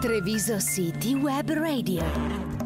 Treviso City Web Radio.